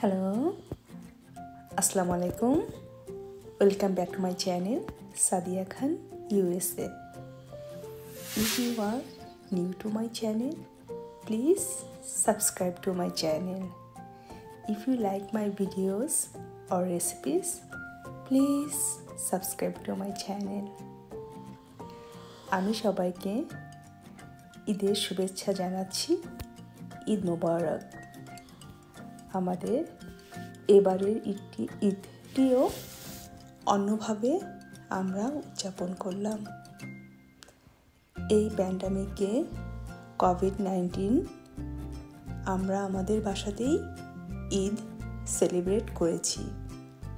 Hello আসসালামু আলাইকুম welcome back to my channel Sadia Khan USA if you are new to my channel please subscribe to my channel if you like my videos or recipes please subscribe to my channel আমি সবাইকে ঈদের শুভেচ্ছা জানাচ্ছি। ঈদ মোবারক। আমাদের এবারের ঈদটি ঈদটিও অন্যভাবে আমরা উদযাপন করলাম। এই প্যান্ডামিকে কোভিড নাইন্টিন আমরা আমাদের বাসাতেই ঈদ সেলিব্রেট করেছি।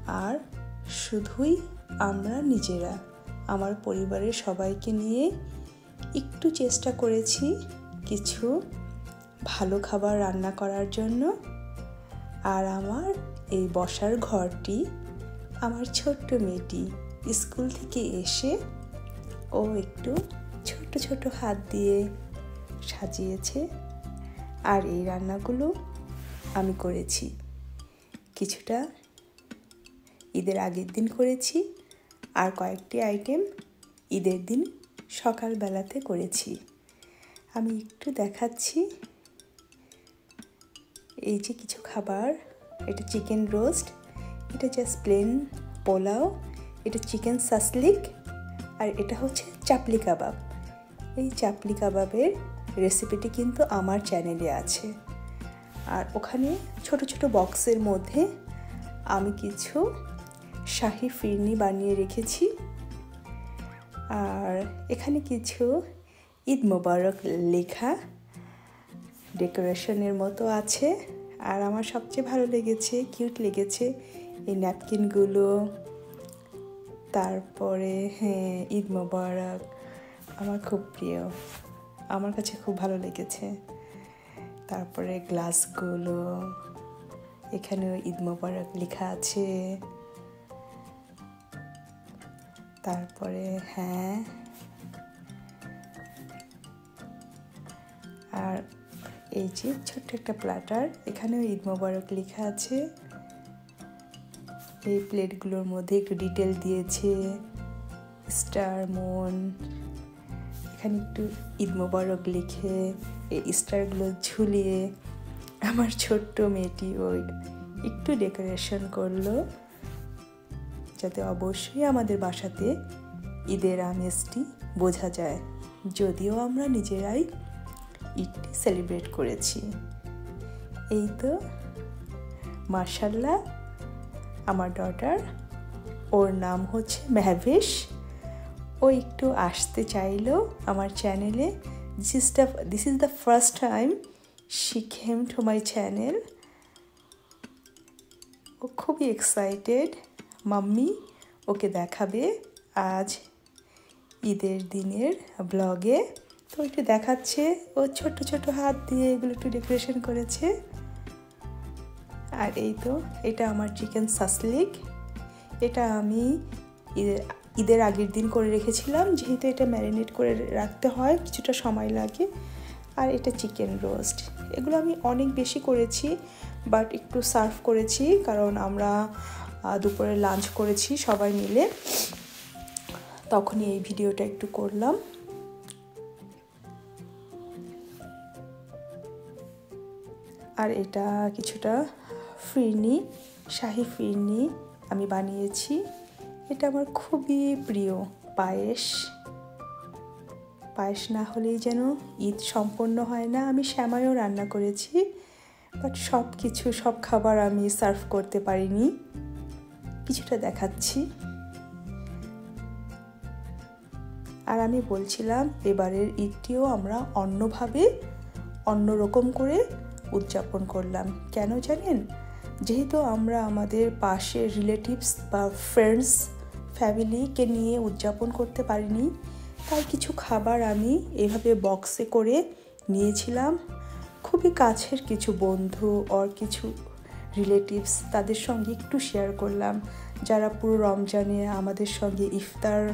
আর শুধুই আমরা নিজেরা, আমার পরিবারের সবাইকে নিয়ে একটু চেষ্টা করেছি কিছু ভালো খাবার রান্না করার জন্য। আর আমার এই বসার ঘরটি আমার ছোট্ট মেয়েটি স্কুল থেকে এসে ও একটু ছোট ছোট হাত দিয়ে সাজিয়েছে আর এই রান্নাগুলো আমি করেছি। কিছুটা ঈদের আগের দিন করেছি আর কয়েকটি আইটেম ঈদের দিন সকালবেলাতে করেছি। আমি একটু দেখাচ্ছি। এই যে কিছু খাবার, এটা চিকেন রোস্ট এটা জাস্ট প্লেন পোলাও, এটা চিকেন সাসলিক আর এটা হচ্ছে চাপলি কাবাব। এই চাপলি কাবাবের রেসিপিটি কিন্তু আমার চ্যানেলে আছে। আর ওখানে ছোট ছোট বক্সের মধ্যে আমি কিছু শাহি ফিরনি বানিয়ে রেখেছি। আর এখানে কিছু ঈদ মোবারক লেখা ডেকোরেশনের মতো আছে। আর আমার সবচেয়ে ভালো লেগেছে, কিউট লেগেছে এই ন্যাপকিনগুলো। তারপরে হ্যাঁ ঈদ মোবারক আমার খুব প্রিয়। আমার কাছে খুব ভালো লেগেছে। তারপরে গ্লাসগুলো, এখানেও ঈদ মোবারক লেখা আছে। তারপরে হ্যাঁ। আর এই যে ছোট্ট একটা প্ল্যাটার এখানেও ঈদ মোবারক লেখা আছে। এই প্লেটগুলোর মধ্যে একটু ডিটেল দিয়েছে স্টার মন এখানে একটু ঈদ মোবারক লিখে, এই স্টারগুলো ঝুলিয়ে আমার ছোট্ট মেয়েটি ওই একটু ডেকোরেশন করল, যাতে অবশ্যই আমাদের বাসাতে ঈদের আমেজটি বোঝা যায়। যদিও আমরা নিজেরাই ঈদটি সেলিব্রেট করেছি। এই তো মার্শাল্লাহ আমার ডটার ওর নাম হচ্ছে মেহভেশ ও একটু আসতে চাইলো আমার চ্যানেলে this is the this is the first time she came to my channel ও খুবই এক্সাইটেড মাম্মি, ওকে দেখাবে আজ ঈদের দিনের ব্লগে তো একটু দেখাচ্ছে। ও ছোট ছোট হাত দিয়ে এগুলো একটু ডেকোরেশন করেছে। আর এই তো, এটা আমার চিকেন সাসলিক এটা আমি ঈদের ঈদের আগের দিন করে রেখেছিলাম। যেহেতু এটা ম্যারিনেট করে রাখতে হয়, কিছুটা সময় লাগে। আর এটা চিকেন রোস্ট এগুলো আমি অনেক বেশি করেছি বাট একটু সার্ভ করেছি, কারণ আমরা দুপুরে লাঞ্চ করেছি সবাই মিলে। তখনই এই ভিডিওটা একটু করলাম। আর এটা কিছুটা ফিরনি, শাহি ফিরনি আমি বানিয়েছি। এটা আমার খুবই প্রিয় পায়েস। পায়েস না হলেই যেন ঈদ সম্পন্ন হয় না। আমি শ্যামায়ও রান্না করেছি, বাট সব কিছু সব খাবার আমি সার্ভ করতে পারিনি। কিছুটা দেখাচ্ছি। আর আমি বলছিলাম, এবারের ঈদটিও আমরা অন্যভাবে, অন্যরকম করে উদযাপন করলাম। কেন জানেন? যেহেতু আমরা আমাদের পাশে রিলেটিভস বা ফ্রেন্ডস ফ্যামিলিকে নিয়ে উদযাপন করতে পারিনি, তাই কিছু খাবার আমি এভাবে বক্সে করে নিয়েছিলাম। খুবই কাছের কিছু বন্ধু আর কিছু রিলেটিভস তাদের সঙ্গে একটু শেয়ার করলাম। যারা পুরো রমজানে আমাদের সঙ্গে ইফতার,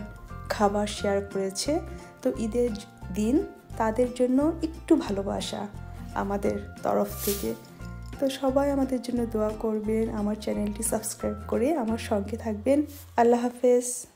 খাবার শেয়ার করেছে। তো ঈদের দিন তাদের জন্য একটু ভালোবাসা। আমাদের তরফ থেকে। তো সবাই আমাদের জন্য দোয়া করবেন, আমার চ্যানেলটি সাবস্ক্রাইব করে আমার সঙ্গে থাকবেন। আল্লাহ হাফেজ।